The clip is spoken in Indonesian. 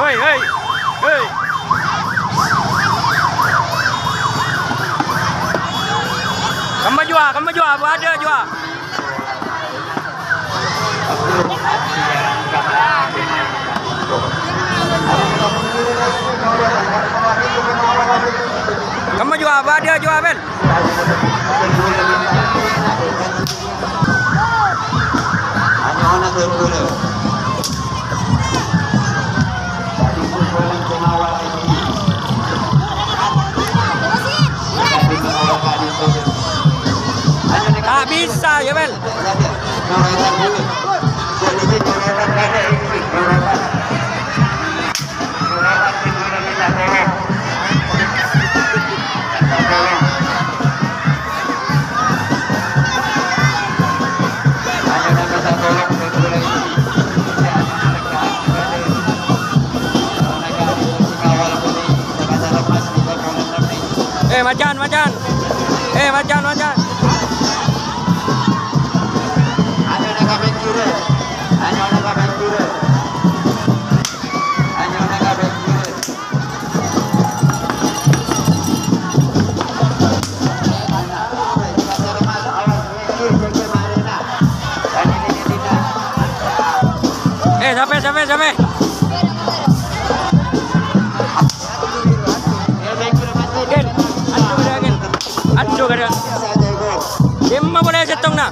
Ôi, ôi, ôi. Kamu jua, kamu jua, buat dia jua. Kamu jua, buat dia jua, Ben. Hanya anak lepas di kumpulan ini. Eh macan, macan. Eh macan, macan. 잡해 잡해 잡해 잡해 안쪽으로 엠마 보내 제 떡나.